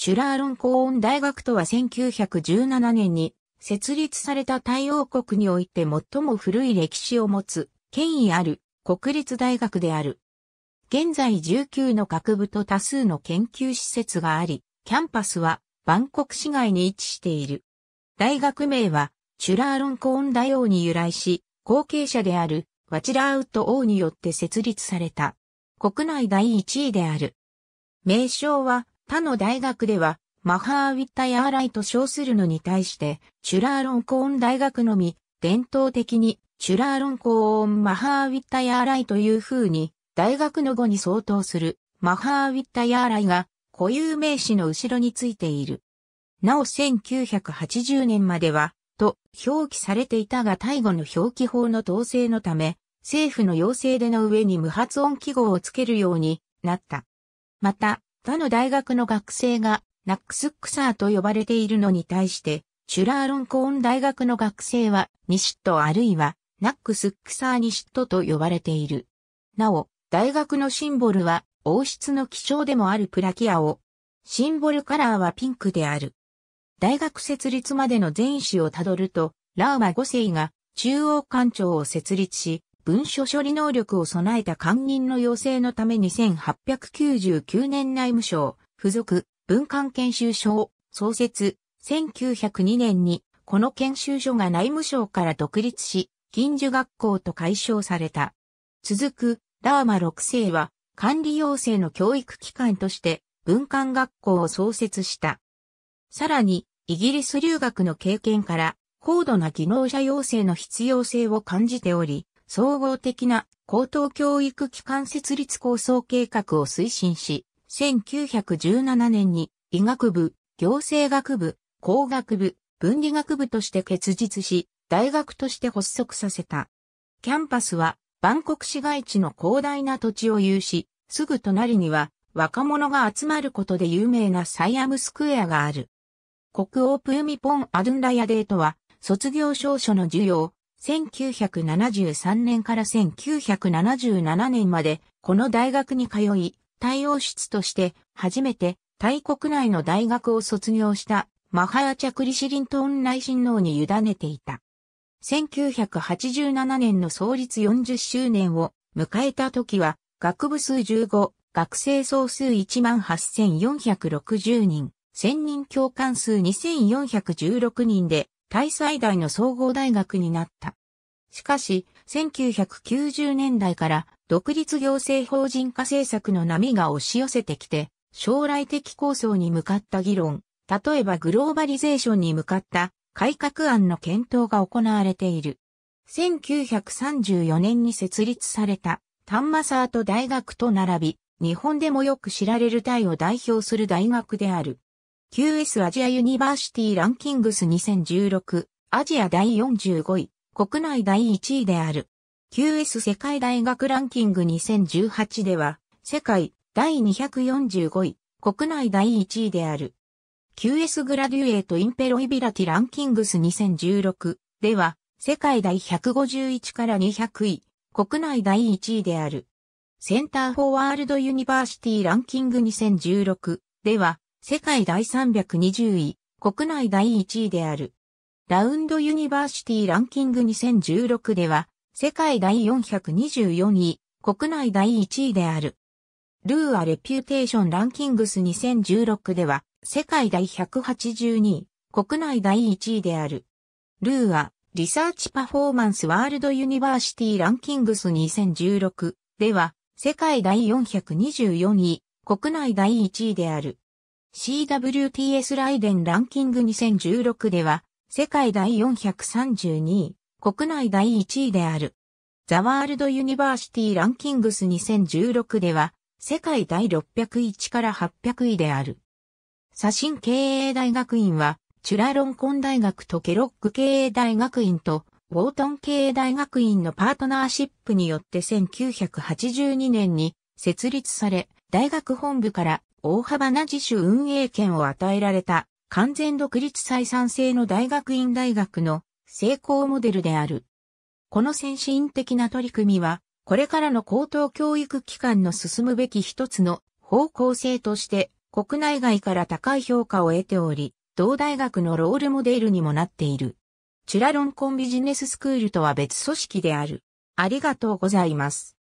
チュラーロンコーン大学とは1917年に設立されたタイ王国において最も古い歴史を持つ権威ある国立大学である。現在19の学部と多数の研究施設があり、キャンパスはバンコク市街に位置している。大学名はチュラーロンコーン大王に由来し、後継者であるワチラーウッド王によって設立された。国内第1位である。名称は他の大学ではマハーウィッタヤーライと称するのに対して、チュラーロンコーン大学のみ、伝統的に、チュラーロンコーンマハーウィッタヤーライという風に、大学の語に相当する、マハーウィッタヤーライが、固有名詞の後ろについている。なお1980年までは、と表記されていたが大語の表記法の統制のため、政府の要請での上に無発音記号をつけるようになった。また、他の大学の学生がナックスックサーと呼ばれているのに対して、チュラーロンコーン大学の学生は、ニシットあるいは、ナックスックサーニシットと呼ばれている。なお、大学のシンボルは、王室の記章でもあるプラキアオ。シンボルカラーはピンクである。大学設立までの前史をたどると、ラーマ5世が中央官庁を設立し、文書処理能力を備えた官人の要請のために1899年内務省、付属、文官研修所創設、1902年にこの研修所が内務省から独立し、近所学校と解消された。続く、ラーマ6世は管理要請の教育機関として文官学校を創設した。さらに、イギリス留学の経験から高度な技能者養成の必要性を感じており、総合的な高等教育機関設立構想計画を推進し、1917年に医学部、行政学部、工学部、分理学部として結実し、大学として発足させた。キャンパスはバンコク市街地の広大な土地を有し、すぐ隣には若者が集まることで有名なサイアムスクエアがある。国王プーミポン・アドゥンラヤデートは卒業証書の授与を1973年から1977年までこの大学に通い、対応室として初めてタイ国内の大学を卒業したマハヤチャクリシリントン内親王に委ねていた。1987年の創立40周年を迎えた時は学部数15、学生総数18,460人、専任教官数2,416人でタイ最大の総合大学になった。しかし、1990年代から独立行政法人化政策の波が押し寄せてきて、将来的構想に向かった議論、例えばグローバリゼーションに向かった改革案の検討が行われている。1934年に設立されたタンマサート大学と並び、日本でもよく知られるタイを代表する大学である。QS アジアユニバーシティランキングス2016アジア第45位、国内第1位である。QS 世界大学ランキング2018では、世界第245位、国内第1位である。QS グラデュエートインペロイビラティランキングス2016では、世界第151から200位、国内第1位である。センターフォワールドユニバーシティランキング2016では、世界第320位、国内第1位である。Round University Ranking 2016では、世界第424位、国内第1位である。 RUR Reputation Rankings 2016では、世界第182位、国内第1位である。 RUR、Research Performance World University Rankings 2016では、世界第424位、国内第1位である。CWTS ライデンランキング2016では、世界第432位、国内第1位である。ザワールドユニバーシティランキングス2016では、世界第601から800位である。写真経営大学院は、チュラロンコン大学とケロック経営大学院と、ウォートン経営大学院のパートナーシップによって1982年に設立され、大学本部から大幅な自主運営権を与えられた完全独立採算制の大学院大学の成功モデルである。この先進的な取り組みは、これからの高等教育機関の進むべき一つの方向性として国内外から高い評価を得ており、同大学のロールモデルにもなっている。チュラロンコンビジネススクールとは別組織である。ありがとうございます。